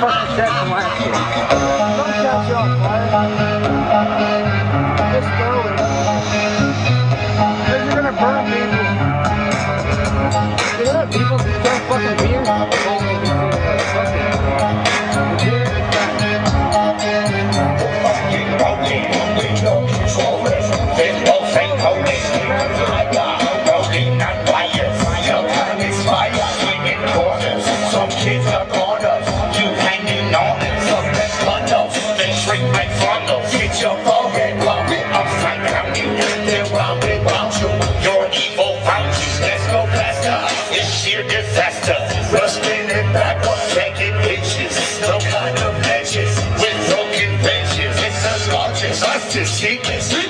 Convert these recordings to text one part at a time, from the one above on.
fazer certo mais. Vamos tirar o seu Just take it.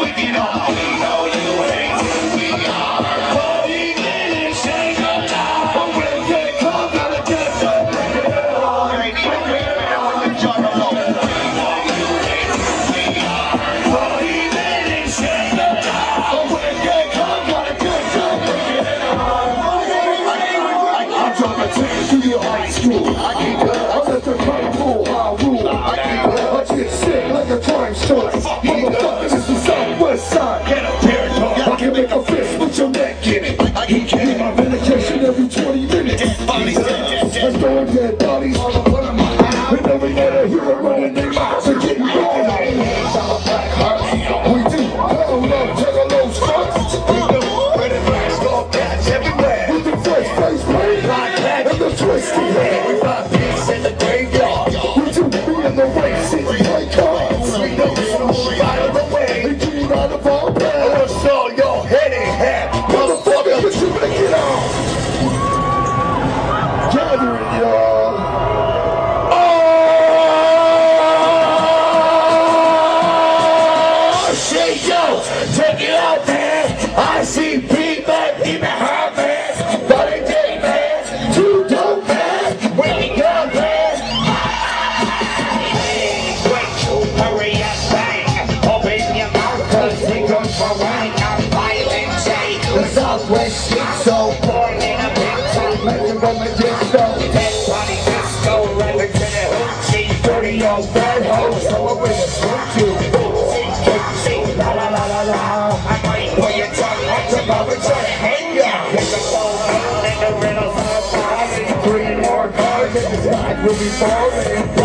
What the Fuck. will be falling.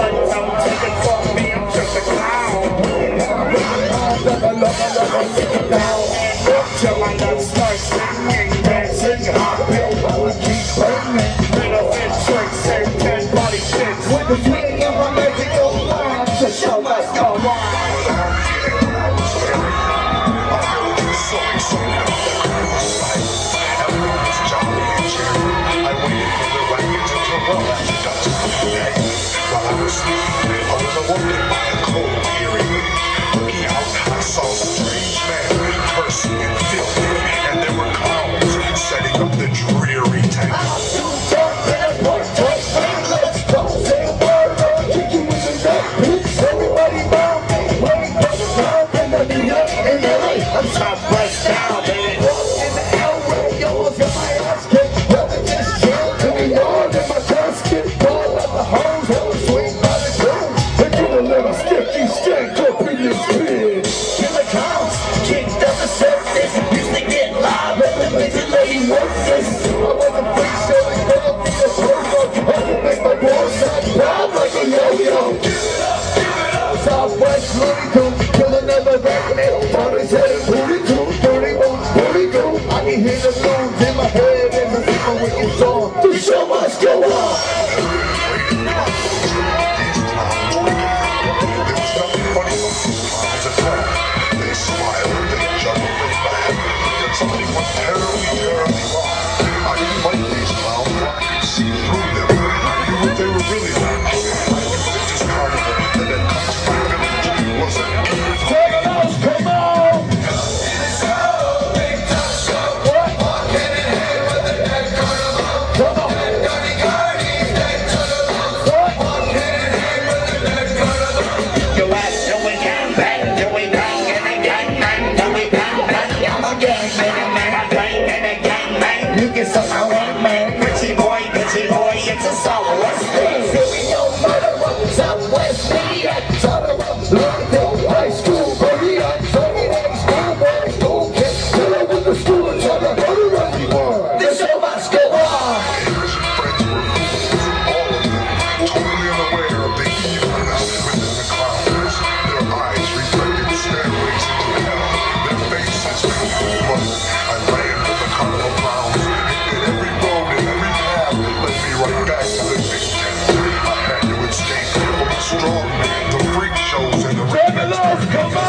strong the freak shows and the regulars.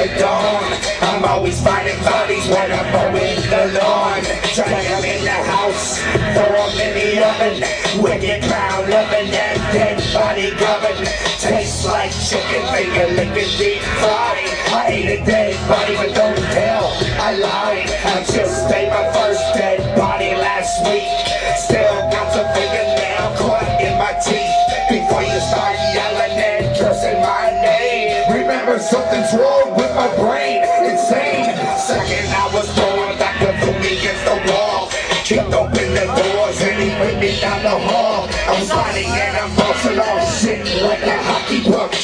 the dawn. I'm always finding bodies when I'm mowing the lawn Trying them in the house, throw them in the oven. Wicked brown loving that dead body govern. Tastes like chicken finger licking deep fried I ate a dead body but don't tell, I lied I just ate my first dead body last week. Still got some finger camera, something's wrong with my brain, insane. Second I was born, doctor put me against the wall. Kicked open the doors and he went me down the hall. I'm sliding and I'm bouncing off shit like a hockey puck.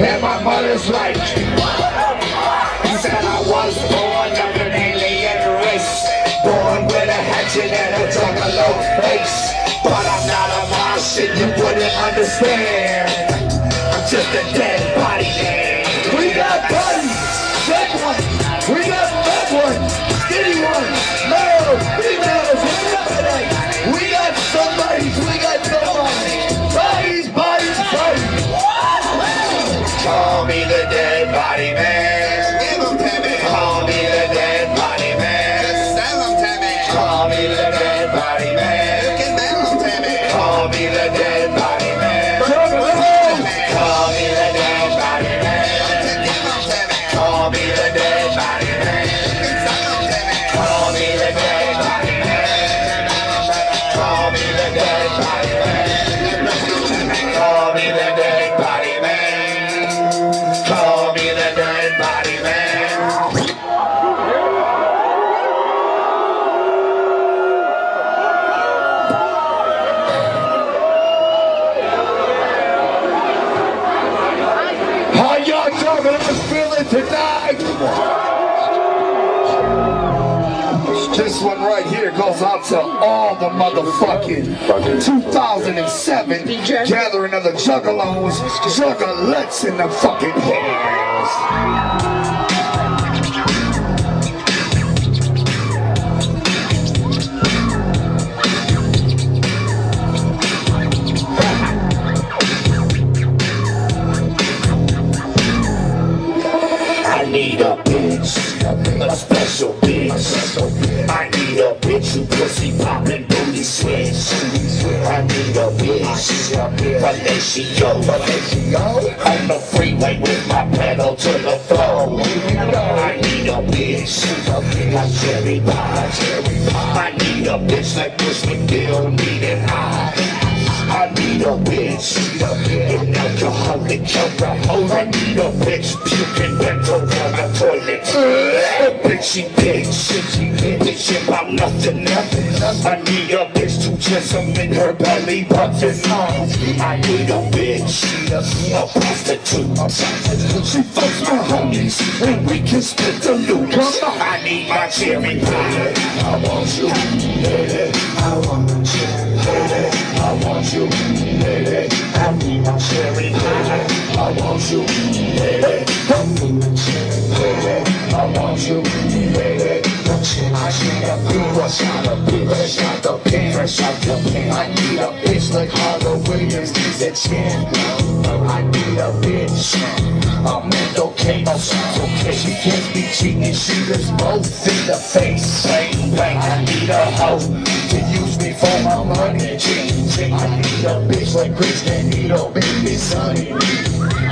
And my mother's like, He said I was born of an alien race. Born with a hatchet and a juggalo face. But I'm not a monster, you wouldn't understand. I'm just a dad. This one right here goes out to all the motherfucking 2007 gathering of the juggalos, juggalettes in the fucking hairs. Pie. I need a bitch like Bush McGill needed I. I need a bitch, an alcoholic alcohol. I need a bitch puking bent over the toilet. Bitchy bitch, bitch about nothing, nothing. I need a bitch to in her belly button. I need a bitch, a prostitute. She fucks my homies, and we can split the loot. I need my cherry pie. I want you, lady. I want you. I want you, baby. I need my cherry pie. I want you, baby. I need a bitch like Harlow Williams needs a chin. I need a bitch, a mental case. Okay, she can't be cheating, both in the face. I need a hoe to use me for my money. I need a bitch like.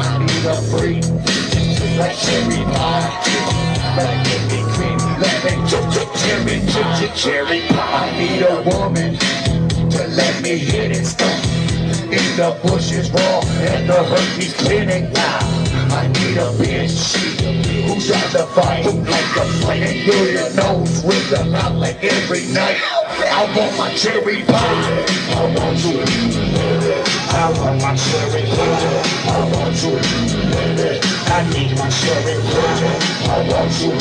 I need a freak like cherry pie, like Krispy Kreme, lemon, ch- ch- cherry, ch- ch- cherry pie. I need a woman to let me hit it. In the bushes raw and the herpes clinic now. I need a bitch fight like a flame through your nose with the mouth like every night. I want my cherry pie. I want you. I want my cherry pie. I want you. I need my cherry pie. I want you.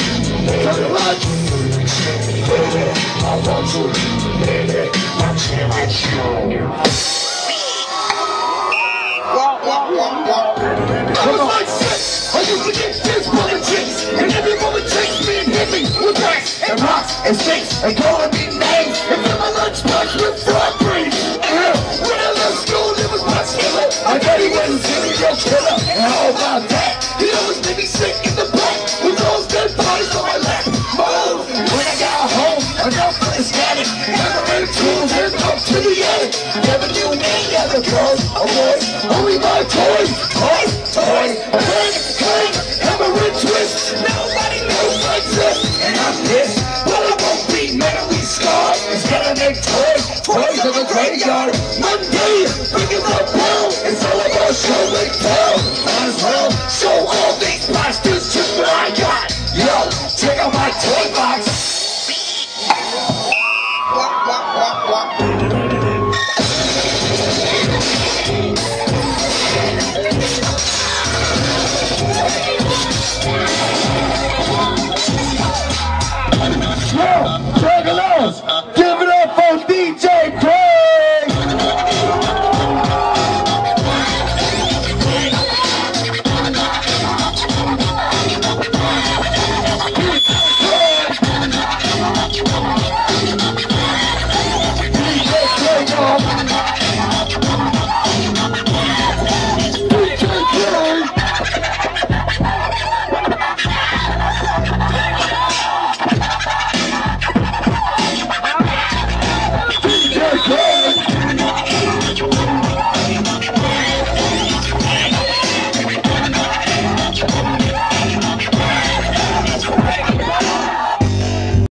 I want you. My cherry pie. Come on. And rocks and calling me names and fill my lunchbox with breeze. Yeah, uh-huh. when I left school, it was my killer. My daddy was a serial killer, and how about that? He always made me sick in the back with those dead bodies on my lap. Move. When I got home, enough for the static. Never made tools and up to the end. Never knew any other girls or boys, only my toys.